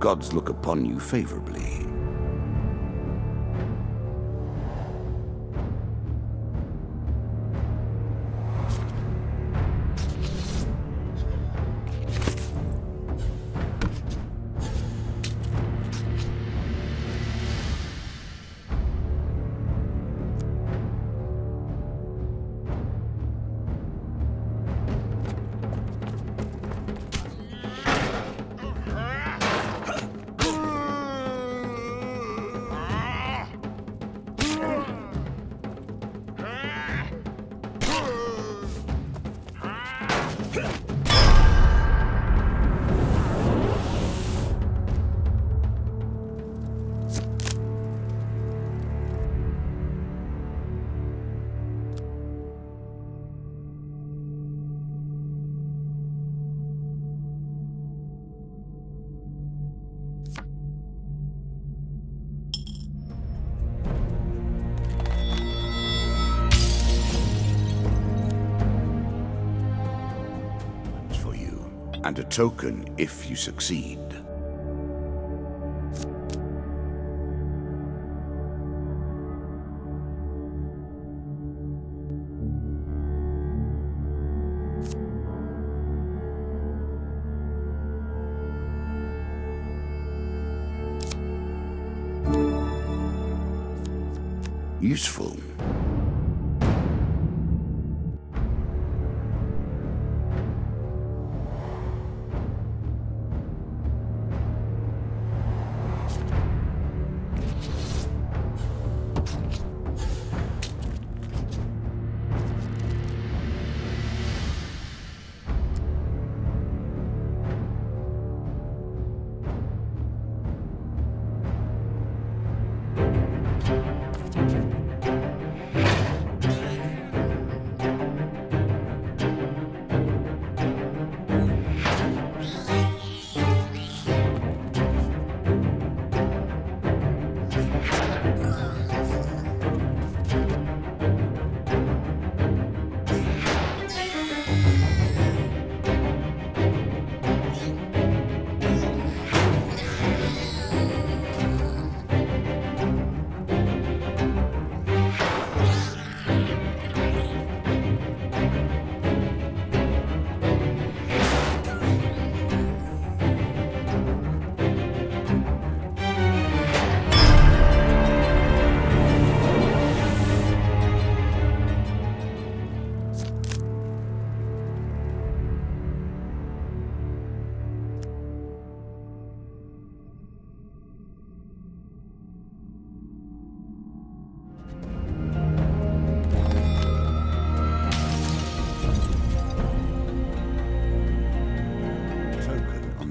gods look upon you favorably. And a token if you succeed. Useful. Token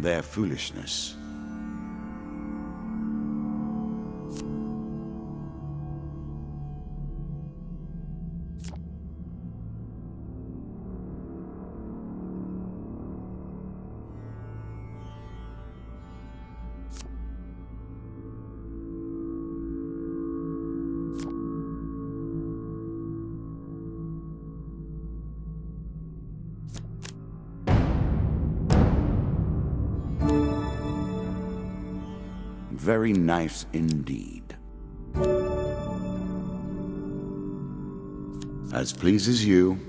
their foolishness. Very nice indeed. As pleases you.